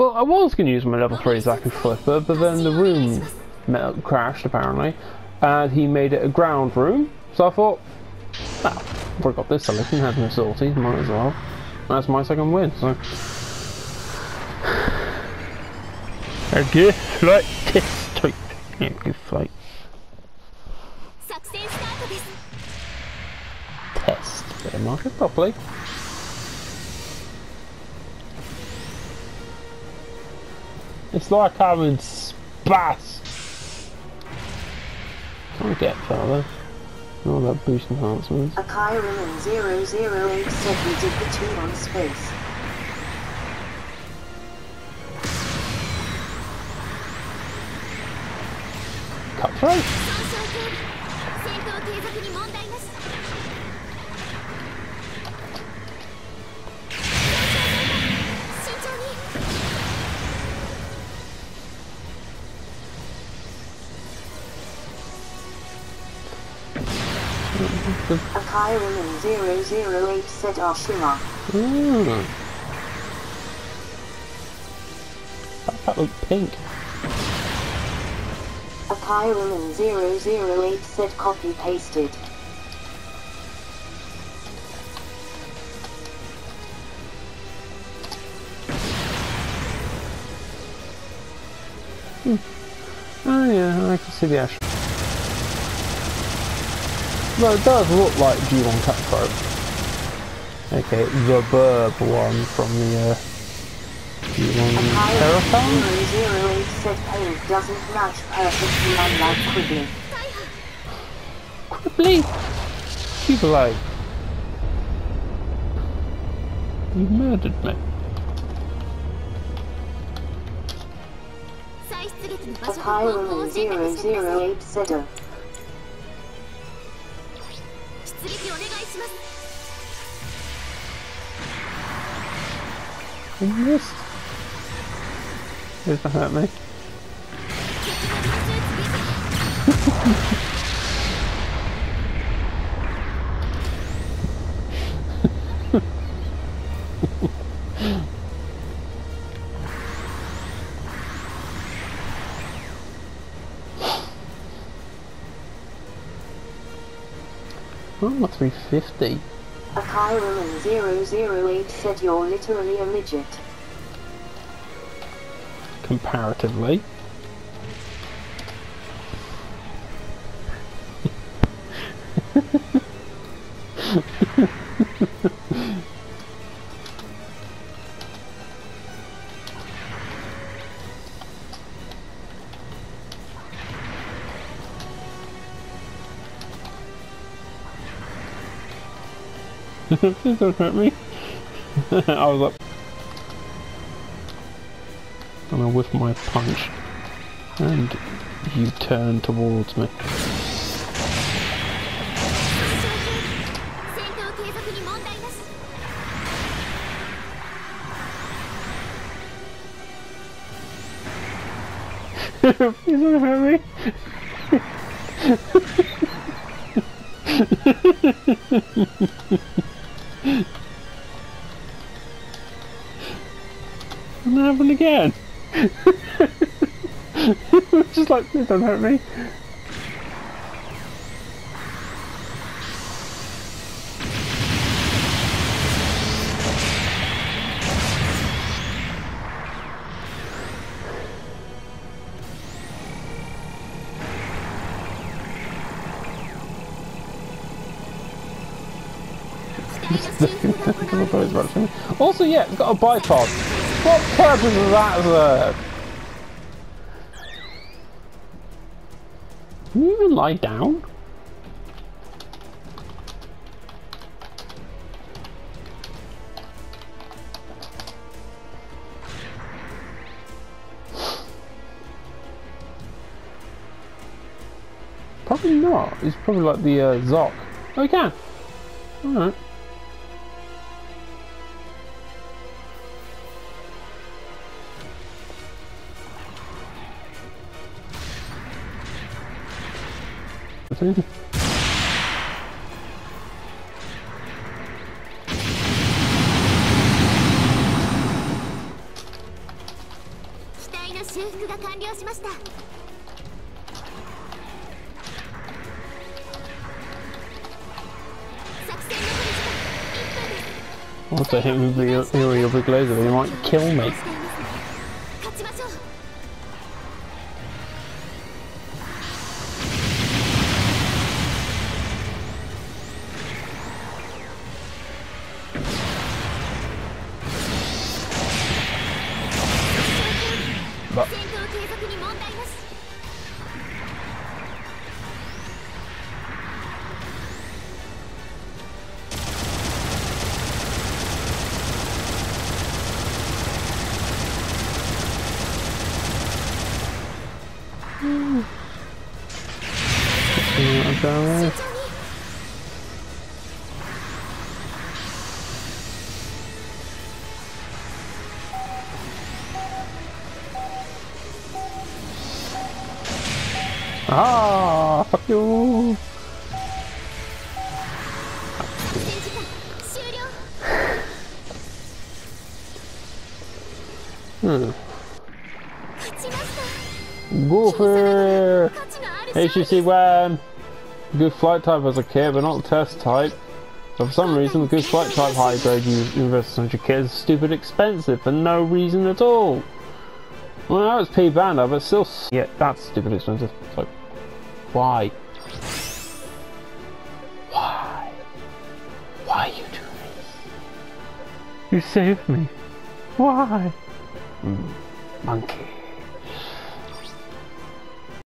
Well, I was going to use my level 3 Zaku Flipper, but then the room crashed, apparently, and he made it a ground room, so I thought, well, oh, I got this solution, had no sorties, might as well. That's my second win, so... I guess like this type. Yeah, good fight. Test. Better mark it properly. It's like I'm space. Can't get further. All that boost enhancements. A Kyron 008 said we did the two on space. Cutthroat. A Kyron 008 said Ashima. Mm. That, that looked pink. A Kyron 008 said copy pasted. Oh yeah, I can see the ash. No, it does look like G1 Cutthroat. Okay, the Burb one from the uh, G1 Terraform? doesn't match perfectly unlike Quibbly. Quibbly? Keep alive. You murdered me. Papyron 0087. 出撃お願いします I missed. Does that hurt me? Oh, 350. A Chiron 008 said you're literally a midget. Comparatively. Please don't hurt me. I was up. I'm gonna whiff my punch. And you turn towards me. Please don't hurt me. again. Just like, please don't hurt me. Also, yeah, it's got a bipod. What purpose does that serve? Can you even lie down? Probably not. It's probably like the uh, Zock. Oh, you can. Alright. saying? What the hell is the area of the glazer? They might kill me. 闘継続に問題なし。uh, down Ah, fuck you. Hmm. Goofer! Uh, HCC WAN! Gouf flight type as a kid, but not test type. But for some reason, Gouf flight type high grade Universal Century Kit is stupid expensive for no reason at all. Well, now it's P-Bandai, but still... Yeah, that's stupid expensive. It's like, why? Why? Why you do this? You saved me. Why? Mm, monkey.